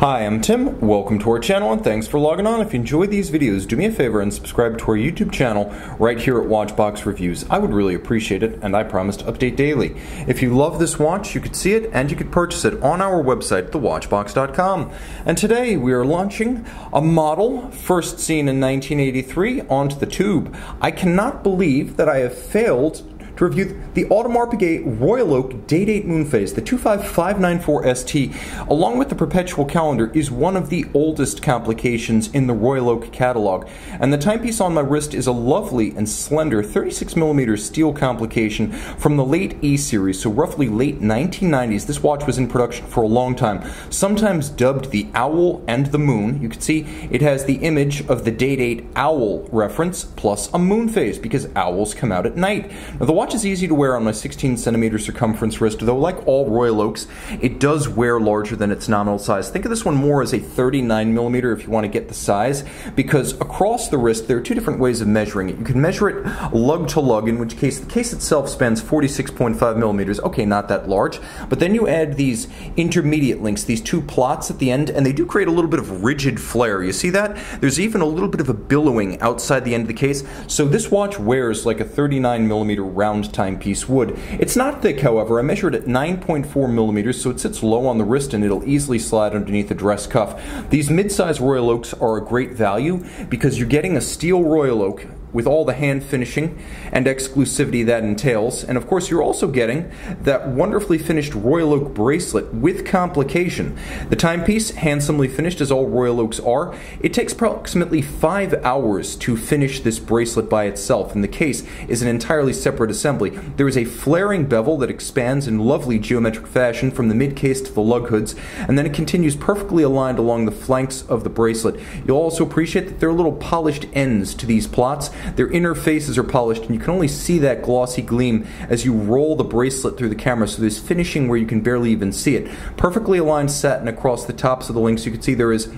Hi, I'm Tim. Welcome to our channel and thanks for logging on. If you enjoy these videos, do me a favor and subscribe to our YouTube channel right here at Watchbox Reviews. I would really appreciate it and I promise to update daily. If you love this watch, you could see it and you could purchase it on our website, thewatchbox.com. And today we are launching a model first seen in 1983 onto the tube. I cannot believe that I have failed to review the Audemars Piguet Royal Oak Date Moonphase. The 25594ST, along with the Perpetual Calendar, is one of the oldest complications in the Royal Oak catalog. And the timepiece on my wrist is a lovely and slender 36mm steel complication from the late E series, so roughly late 1990s. This watch was in production for a long time, sometimes dubbed the Owl and the Moon. You can see it has the image of the Date Owl reference plus a moon phase because owls come out at night. Now, the watch watch is easy to wear on my 16 centimeter circumference wrist, though like all Royal Oaks, it does wear larger than its nominal size. Think of this one more as a 39 millimeter if you want to get the size, because across the wrist there are two different ways of measuring it. You can measure it lug to lug, in which case the case itself spans 46.5 millimeters. Okay, not that large, but then you add these intermediate links, these two plots at the end, and they do create a little bit of rigid flare. You see that? There's even a little bit of a billowing outside the end of the case. So this watch wears like a 39 millimeter round round timepiece wood. It's not thick, however. I measured at 9.4 millimeters, so it sits low on the wrist and it'll easily slide underneath the dress cuff. These mid-size Royal Oaks are a great value because you're getting a steel Royal Oak with all the hand finishing and exclusivity that entails. And of course, you're also getting that wonderfully finished Royal Oak bracelet with complication. The timepiece, handsomely finished as all Royal Oaks are, it takes approximately five hours to finish this bracelet by itself, and the case is an entirely separate assembly. There is a flaring bevel that expands in lovely geometric fashion from the mid case to the lug hoods, and then it continues perfectly aligned along the flanks of the bracelet. You'll also appreciate that there are little polished ends to these plots their inner faces are polished, and you can only see that glossy gleam as you roll the bracelet through the camera, so there's finishing where you can barely even see it. Perfectly aligned satin across the tops of the links. You can see there is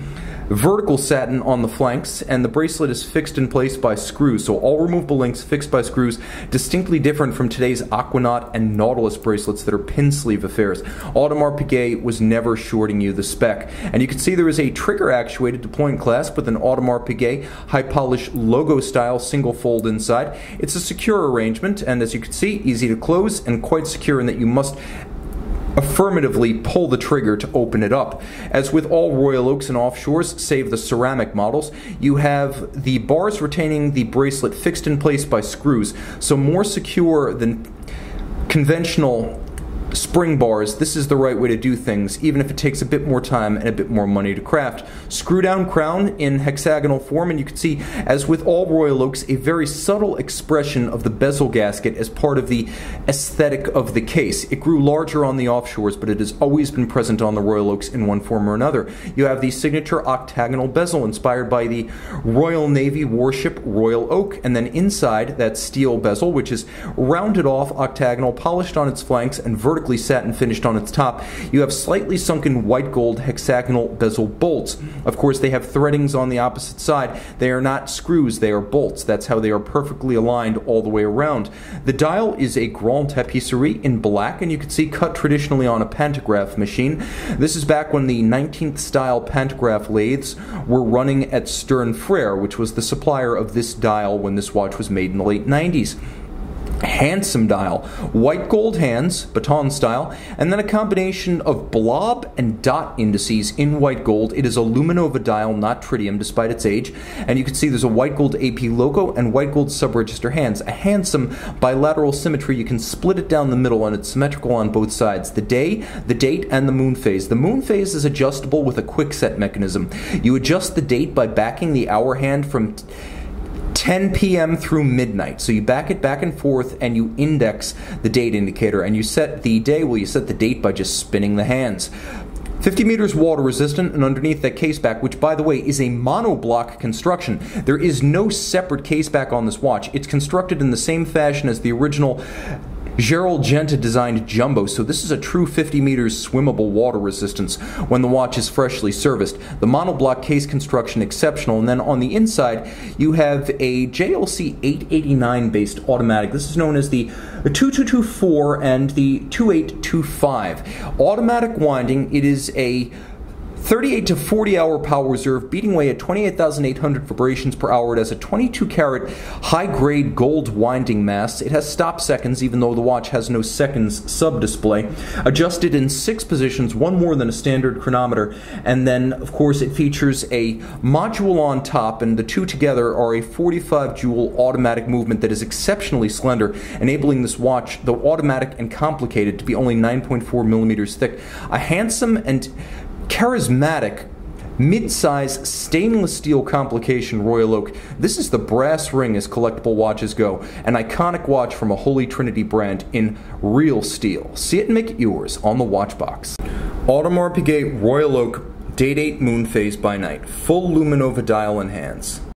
vertical satin on the flanks, and the bracelet is fixed in place by screws. So all removable links fixed by screws, distinctly different from today's Aquanaut and Nautilus bracelets that are pin sleeve affairs. Audemars Piguet was never shorting you the spec. And you can see there is a trigger actuated deploying clasp with an Audemars Piguet high polish logo style single fold inside. It's a secure arrangement, and as you can see, easy to close and quite secure in that you must affirmatively pull the trigger to open it up. As with all Royal Oaks and offshores, save the ceramic models, you have the bars retaining the bracelet fixed in place by screws, so more secure than conventional spring bars, this is the right way to do things, even if it takes a bit more time and a bit more money to craft. Screw down crown in hexagonal form, and you can see, as with all Royal Oaks, a very subtle expression of the bezel gasket as part of the aesthetic of the case. It grew larger on the offshores, but it has always been present on the Royal Oaks in one form or another. You have the signature octagonal bezel inspired by the Royal Navy warship Royal Oak, and then inside that steel bezel, which is rounded off octagonal, polished on its flanks, and vertical vertically satin finished on its top, you have slightly sunken white gold hexagonal bezel bolts. Of course, they have threadings on the opposite side. They are not screws, they are bolts. That's how they are perfectly aligned all the way around. The dial is a Grande Tapisserie in black, and you can see cut traditionally on a pantograph machine. This is back when the 19th style pantograph lathes were running at Stern Frères, which was the supplier of this dial when this watch was made in the late 90s handsome dial, white gold hands, baton style, and then a combination of blob and dot indices in white gold. It is a Luminova dial, not tritium, despite its age. And you can see there's a white gold AP logo and white gold subregister hands. A handsome bilateral symmetry. You can split it down the middle and it's symmetrical on both sides. The day, the date, and the moon phase. The moon phase is adjustable with a quick set mechanism. You adjust the date by backing the hour hand from 10 p.m. through midnight. So you back it back and forth and you index the date indicator and you set the day, well, you set the date by just spinning the hands. 50 meters water resistant and underneath that caseback, which by the way is a monoblock construction. There is no separate caseback on this watch. It's constructed in the same fashion as the original Gerald Genta designed Jumbo, so this is a true 50 meters swimmable water resistance when the watch is freshly serviced. The monoblock case construction exceptional, and then on the inside you have a JLC 889 based automatic. This is known as the 2224 and the 2825. Automatic winding, it is a 38 to 40 hour power reserve, beating away at 28,800 vibrations per hour. It has a 22 carat high grade gold winding mass. It has stop seconds, even though the watch has no seconds sub display. Adjusted in six positions, one more than a standard chronometer. And then, of course, it features a module on top, and the two together are a 45 jewel automatic movement that is exceptionally slender, enabling this watch, though automatic and complicated, to be only 9.4 millimeters thick. A handsome and charismatic mid-size stainless steel complication Royal Oak. This is the brass ring as collectible watches go. An iconic watch from a Holy Trinity brand in real steel. See it and make it yours on the watch box. Audemars Piguet Royal Oak Day-Date Moon Phase by Night. Full Luminova dial in hands.